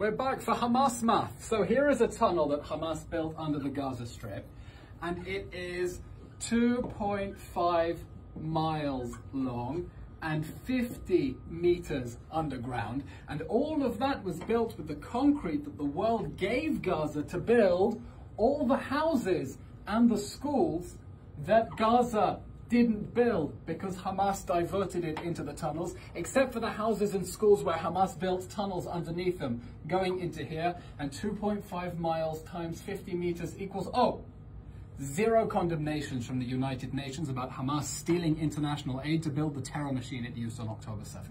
We're back for Hamas math. So here is a tunnel that Hamas built under the Gaza Strip, and it is 2.5 miles long and 50 meters underground. And all of that was built with the concrete that the world gave Gaza to build all the houses and the schools that Gaza didn't build because Hamas diverted it into the tunnels, except for the houses and schools where Hamas built tunnels underneath them, going into here, and 2.5 miles times 50 meters equals, oh, zero condemnations from the United Nations about Hamas stealing international aid to build the terror machine it used on October 7th.